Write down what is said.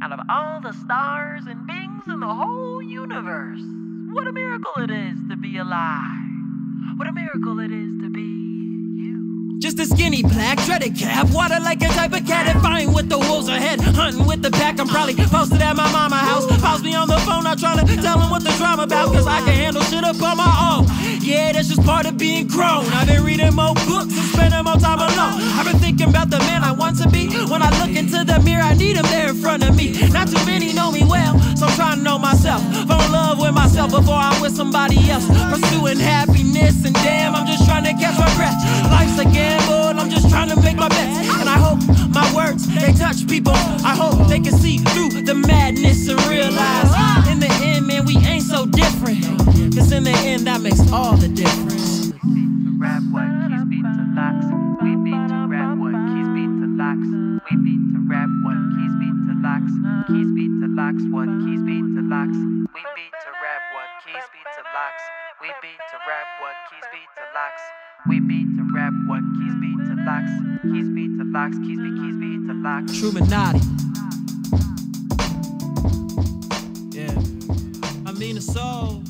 Out of all the stars and beings in the whole universe, what a miracle it is to be alive. What a miracle it is to be you. Just a skinny black dreaded cap, water like a type of cat, and fine with the wolves ahead, hunting with the pack. I'm probably posted at my mama house. Pause me on the phone, not trying to tell him what the drama about, cause I can handle shit up on my own. Yeah, that's just part of being grown. I've been reading more books and spending more time alone. I've been thinking Into the mirror, I need him there in front of me. Not too many know me well, so I'm trying to know myself. Fall in love with myself before I'm with somebody else. Pursuing happiness, and damn, I'm just trying to catch my breath. Life's a gamble, I'm just trying to make my bets. And I hope my words, they touch people. I hope they can see through the madness and realize in the end, man, we ain't so different. Cause in the end, that makes all the difference. Rap what keys beat to locks. We beat to rap what keys beat to locks. We beat locks. Keys beat to locks. What keys beat to locks. We beat to rap what keys beat to locks. We beat to rap what keys beat to locks. We beat to rap what keys beat to locks. Keys beat to locks. Keys beat keys beat to locks. Truminati. Yeah. I mean, the soul.